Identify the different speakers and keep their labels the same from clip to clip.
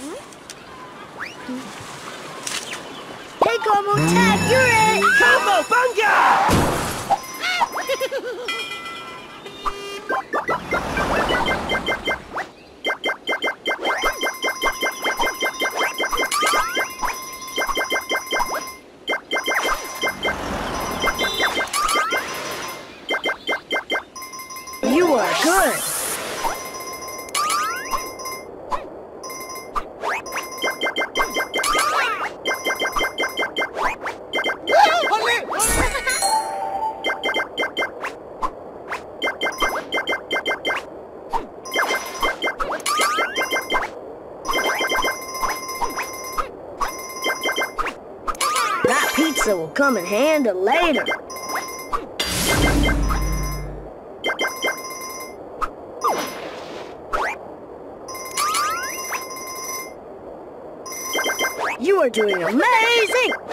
Speaker 1: Hey, Combo Tag, you're it!
Speaker 2: Combo Bunga!
Speaker 1: You are good! That pizza will come in handy later. You are doing amazing!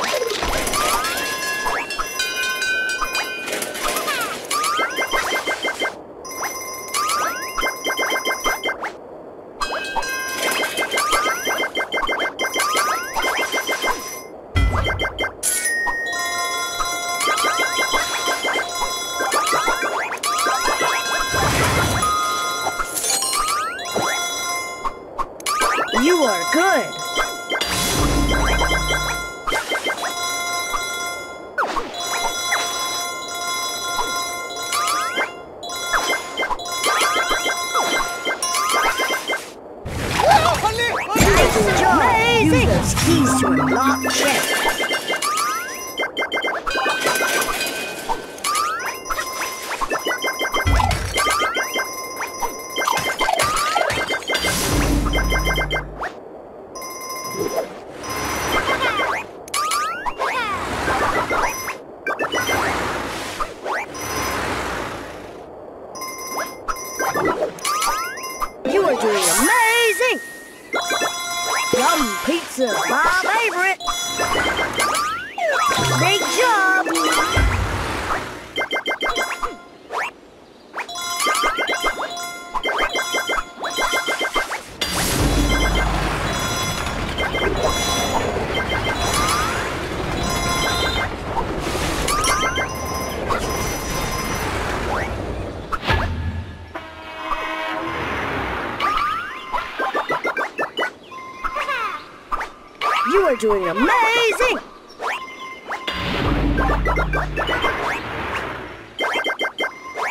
Speaker 1: Keys to unlock chests. You doing amazing!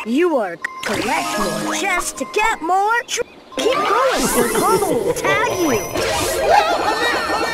Speaker 1: You are collect more chests to get more. Keep going, or Combo will tag you.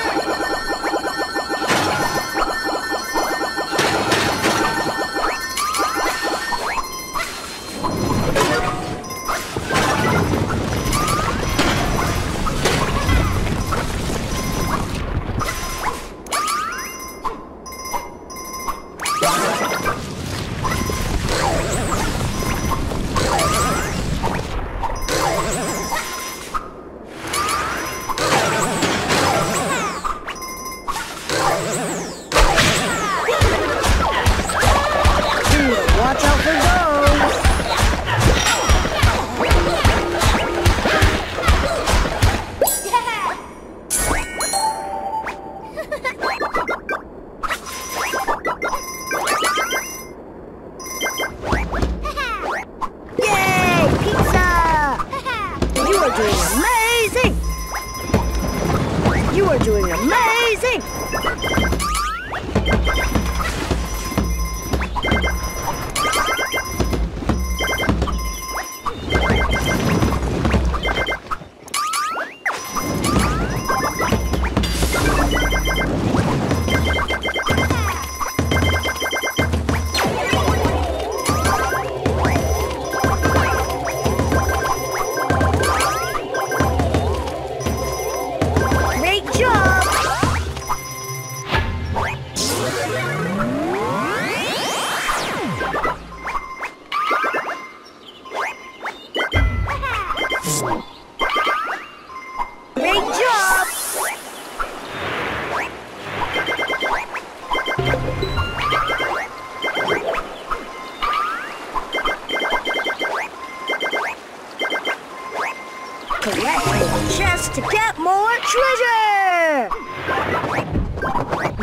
Speaker 1: More treasure!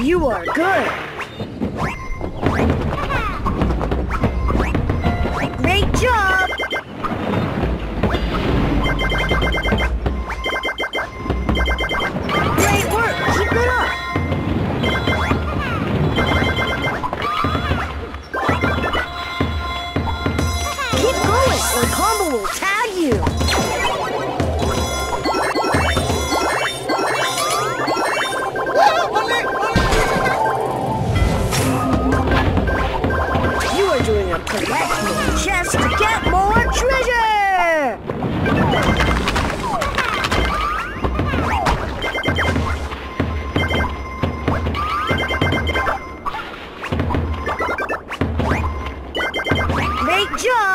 Speaker 1: You are good. Great job! Great work! Keep it up! Keep going or Combo will tag you! Collect more chest to get more treasure! Great job!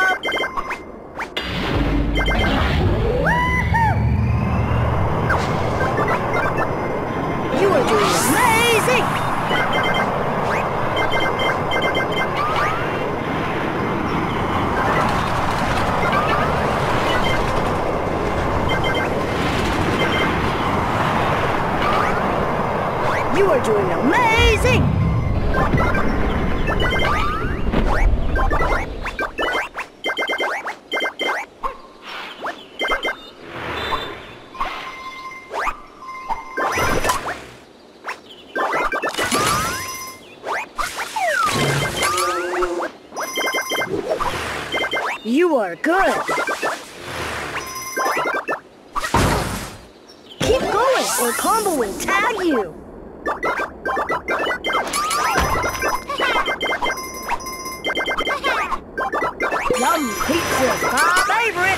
Speaker 1: You are doing amazing! You are good. Keep going or Combo will tag you. Yum pizza's my favorite.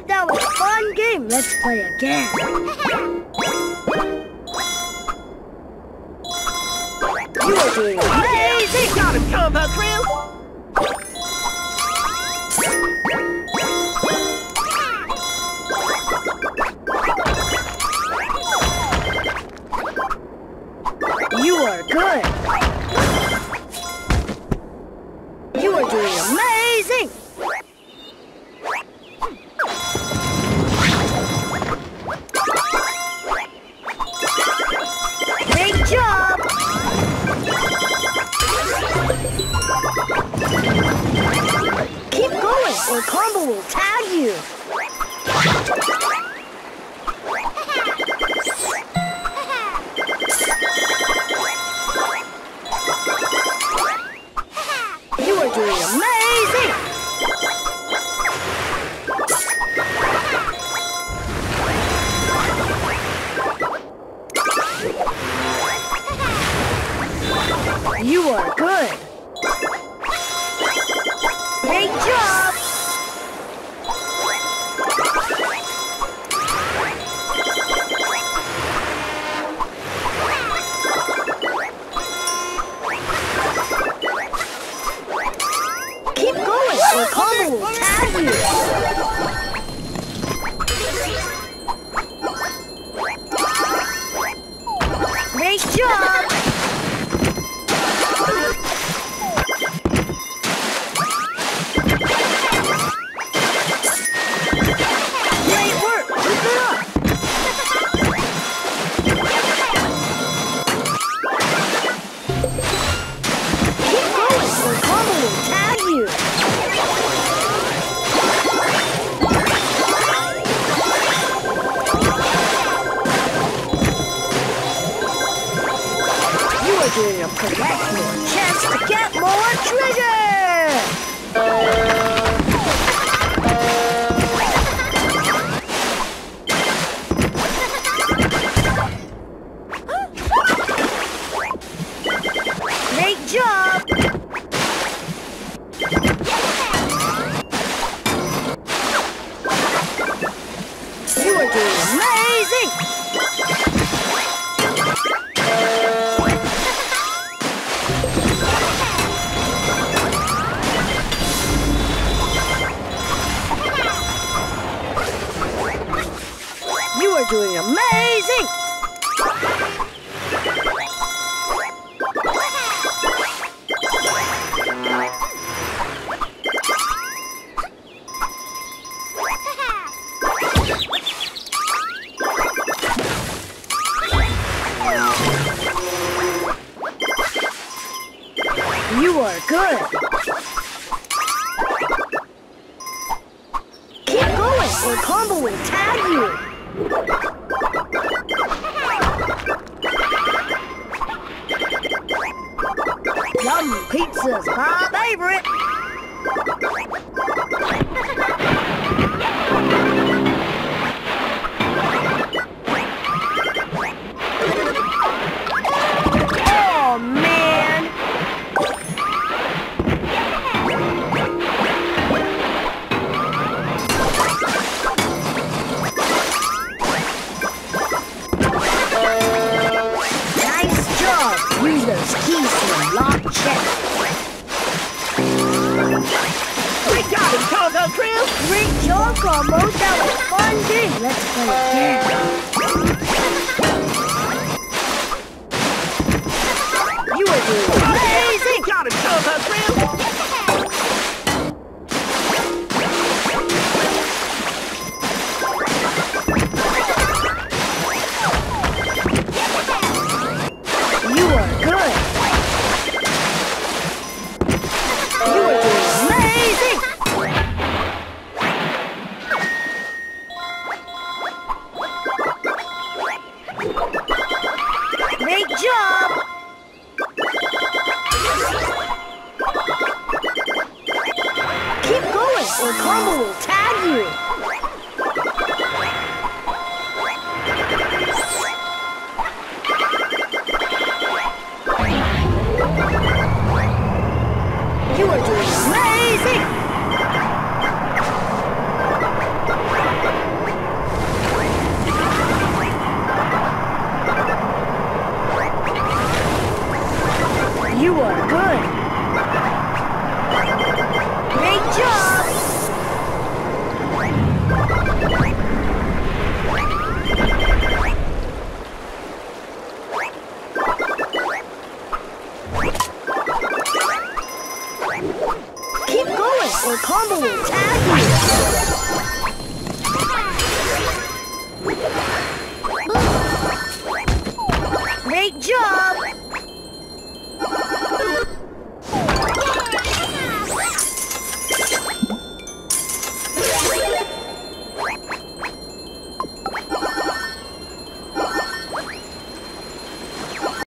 Speaker 1: Job, That was a fun game! Let's play again! You are doing amazing!
Speaker 2: Got him, Combo Crew!
Speaker 1: You are good! You are doing or Combo will tag you! You to collect more chests to get more treasure! Great job! You are doing amazing! Pizza's my favorite.
Speaker 2: Got him, Combo Crew!
Speaker 1: Great job, Combo! That was fun day! Let's play again. Job! Keep going or Combo will tag you! You are doing amazing! Or Combo will tag you!